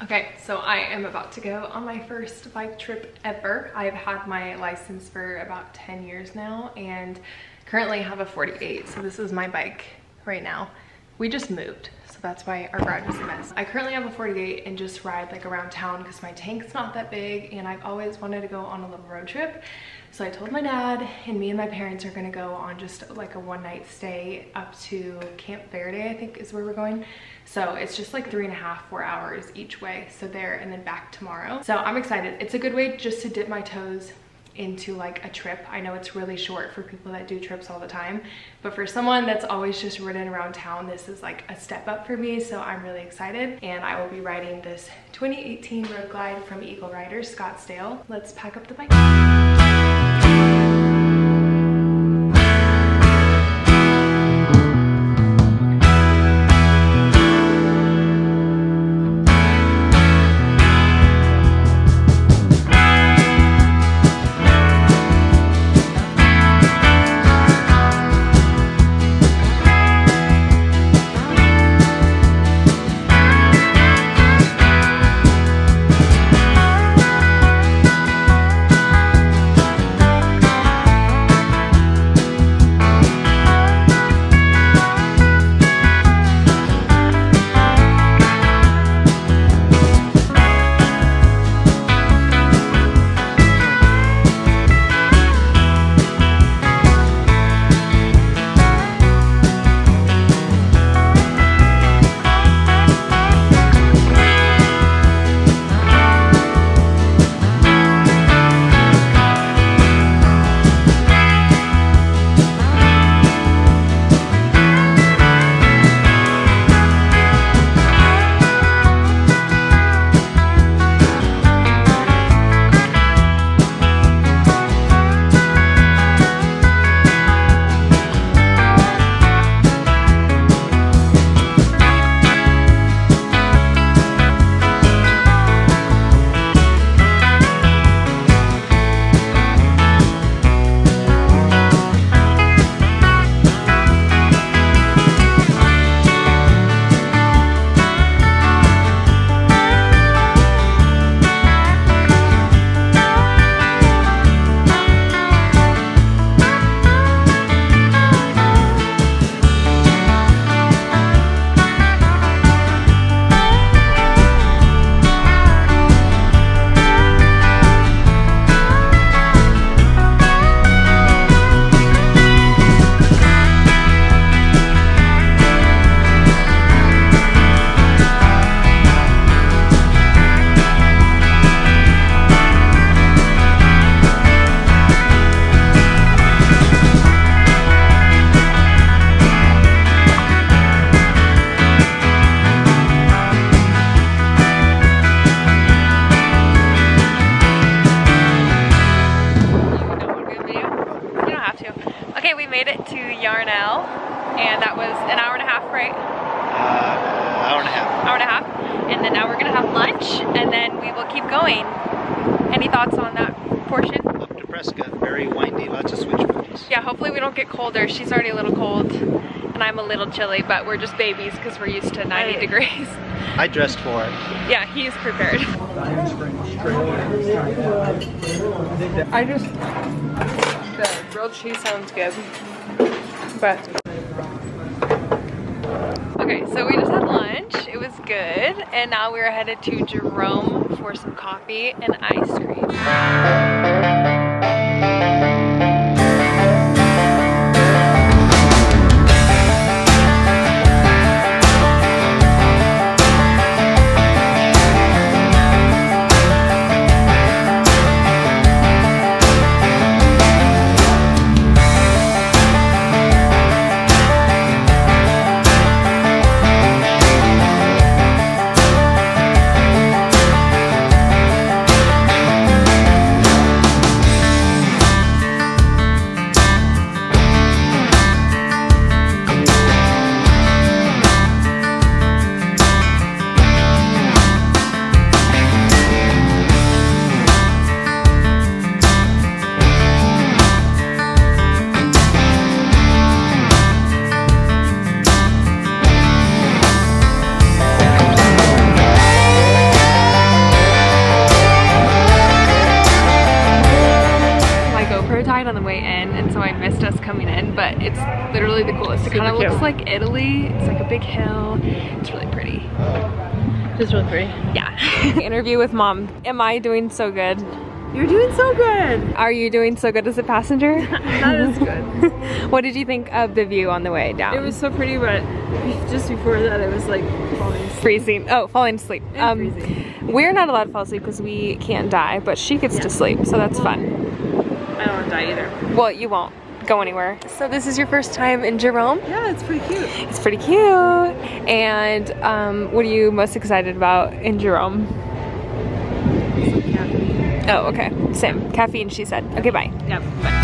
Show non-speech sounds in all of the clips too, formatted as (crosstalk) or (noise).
Okay, so I am about to go on my first bike trip ever. I've had my license for about 10 years now and currently have a 48, so this is my bike right now. We just moved, so that's why our garage is a mess. I currently have a 48 and just ride like around town because my tank's not that big and I've always wanted to go on a little road trip. So I told my dad and me and my parents are gonna go on just like a one night stay up to Camp Verde, I think is where we're going. So it's just like three and a half, four hours each way. So there and then back tomorrow. So I'm excited. It's a good way just to dip my toes into like a trip. I know it's really short for people that do trips all the time, but for someone that's always just ridden around town, this is like a step up for me. So I'm really excited and I will be riding this 2018 Road Glide from Eagle Riders Scottsdale. Let's pack up the bike. Yarnell, and that was an hour and a half, right? Uh, hour and a half. Hour and a half. And then now we're gonna have lunch, and then we will keep going. Any thoughts on that portion? Up to Prescott, very windy, lots of switchbacks. Yeah, hopefully we don't get colder. She's already a little cold, and I'm a little chilly, but we're just babies because we're used to 90 degrees. I dressed for it. Yeah, he's prepared. I just, the grilled cheese sounds good. But okay, so we just had lunch. It was good, and now we're headed to Jerome for some coffee and ice cream. Way in and so I missed us coming in, but it's literally the coolest. It kind of looks like Italy. It's like a big hill. It's really pretty. It's really pretty. Yeah. (laughs) Interview with mom. Am I doing so good? You're doing so good. Are you doing so good as a passenger? (laughs) that is good. (laughs) what did you think of the view on the way down? It was so pretty, but just before that, it was like falling asleep. freezing. Oh, falling asleep. Um, freezing. We're not allowed to fall asleep because we can't die, but she gets to sleep, so that's fun. I don't want to die either. Well, you won't go anywhere. So this is your first time in Jerome? Yeah, it's pretty cute. It's pretty cute. And um, what are you most excited about in Jerome? Caffeine. Oh, okay. Same. Caffeine, she said. Okay, bye. Yeah. But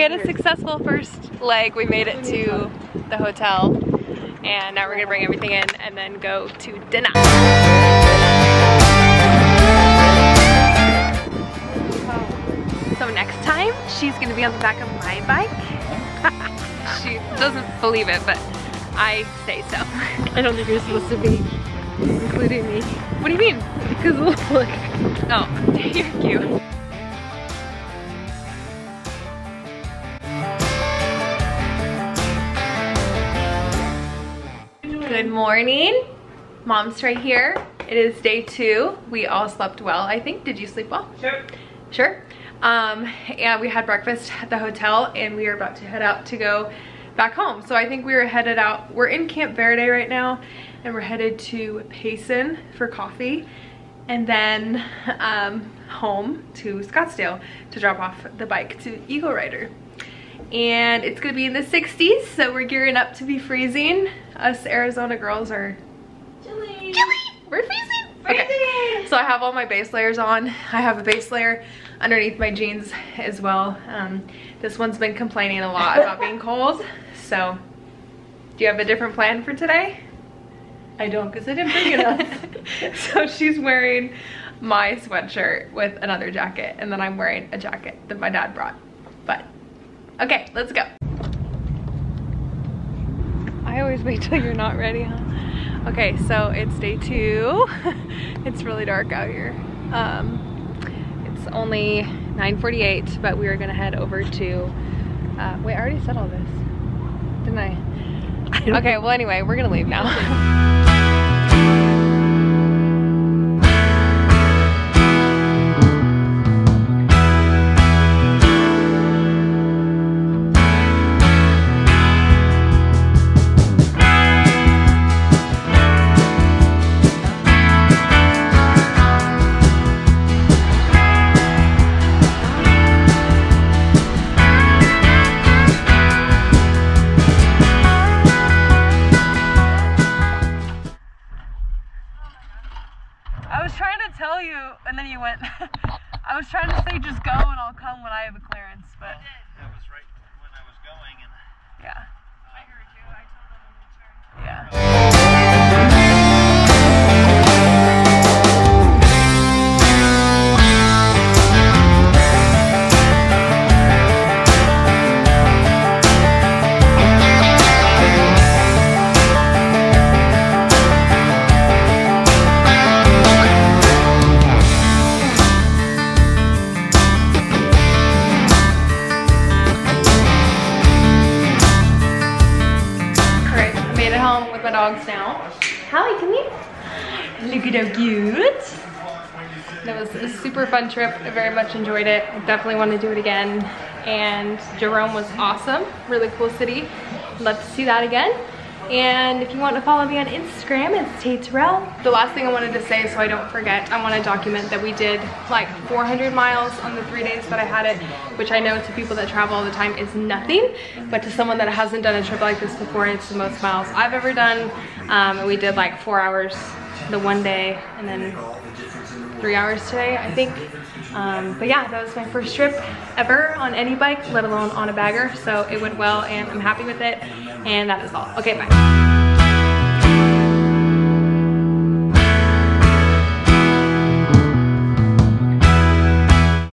we had a successful first leg. We made it to the hotel. And now we're gonna bring everything in and then go to dinner. So next time, she's gonna be on the back of my bike. (laughs) she doesn't believe it, but I say so. I don't think you're supposed to be including me. What do you mean? Because (laughs) look. Oh, (laughs) you're cute. Good morning. Mom's right here. It is day two. We all slept well, I think. Did you sleep well? Sure. Sure. Um, and we had breakfast at the hotel and we are about to head out to go back home. So I think we were headed out. We're in Camp Verde right now and we're headed to Payson for coffee and then um, home to Scottsdale to drop off the bike to Eagle Rider. And it's gonna be in the 60s, so we're gearing up to be freezing. Us Arizona girls are Chili. chilly. We're freezing. Okay. So I have all my base layers on. I have a base layer underneath my jeans as well. Um, this one's been complaining a lot about being (laughs) cold. So do you have a different plan for today? I don't because I didn't bring enough. (laughs) so she's wearing my sweatshirt with another jacket and then I'm wearing a jacket that my dad brought. Okay, let's go. I always wait till you're not ready, huh? Okay, so it's day two. (laughs) it's really dark out here. Um, it's only 9.48, but we are gonna head over to, uh, wait, I already said all this, didn't I? (laughs) Okay, well anyway, we're gonna leave now. (laughs) (laughs) I was trying to say just go and I'll come when I have a clearance, but That was right when I was going, and yeah. That was a super fun trip. I very much enjoyed it. I definitely want to do it again. And Jerome was awesome. Really cool city. Love to see that again. And if you want to follow me on Instagram, it's Tay Terrell. The last thing I wanted to say, so I don't forget, I want to document that we did like 400 miles on the three days that I had it, which I know to people that travel all the time is nothing, but to someone that hasn't done a trip like this before, it's the most miles I've ever done. Um, and we did like four hours the one day, and then three hours today, I think. Um, but yeah, that was my first trip ever on any bike, let alone on a bagger. So it went well and I'm happy with it. And that is all. Okay, bye.